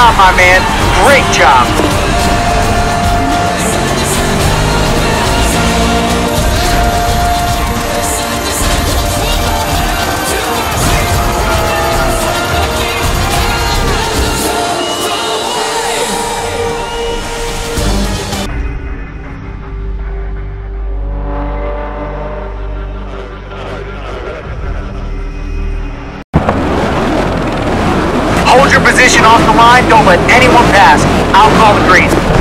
job, my man. Great job. Position off the line. Don't let anyone pass. I'll call the green.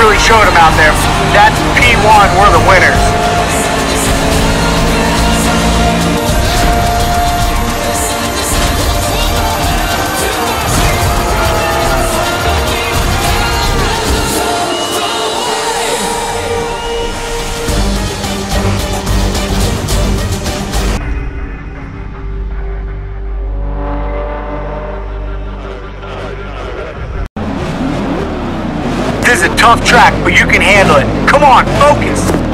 Really showed them out there. That's P1, we're the winners. Tough track, but you can handle it. Come on, focus.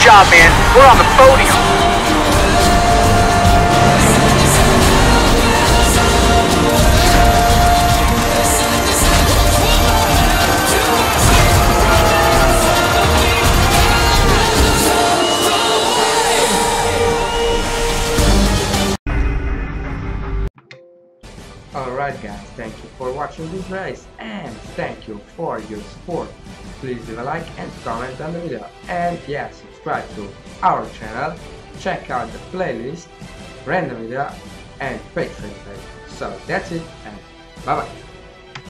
Job, man. We're on the podium. Alright guys, thank you for watching this race and thank you for your support. Please leave a like and comment on the video and yeah, subscribe to our channel, check out the playlist, random video and Patreon page. So that's it and bye bye.